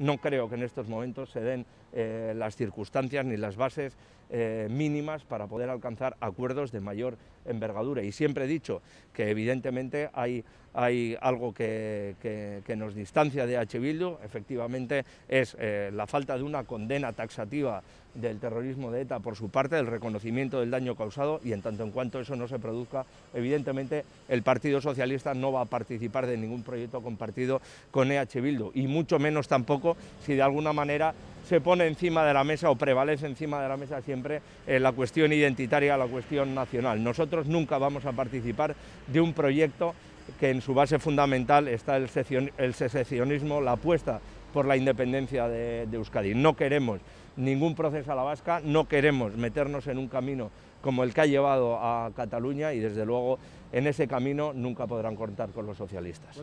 no creo que en estos momentos se den eh, las circunstancias ni las bases eh, mínimas para poder alcanzar acuerdos de mayor envergadura. Y siempre he dicho que evidentemente hay, hay algo que, nos distancia de H. Bildu, efectivamente es eh, la falta de una condena taxativa del terrorismo de ETA por su parte, el reconocimiento del daño causado y en tanto en cuanto eso no se produzca, evidentemente el Partido Socialista no va a participar de ningún proyecto compartido con EH Bildu y mucho menos tampoco si de alguna manera se pone encima de la mesa o prevalece encima de la mesa siempre eh, la cuestión identitaria, la cuestión nacional. Nosotros nunca vamos a participar de un proyecto que en su base fundamental está el, secesionismo, la apuesta por la independencia de, de, Euskadi. No queremos ningún proceso a la vasca, no queremos meternos en un camino como el que ha llevado a Cataluña y desde luego en ese camino nunca podrán contar con los socialistas.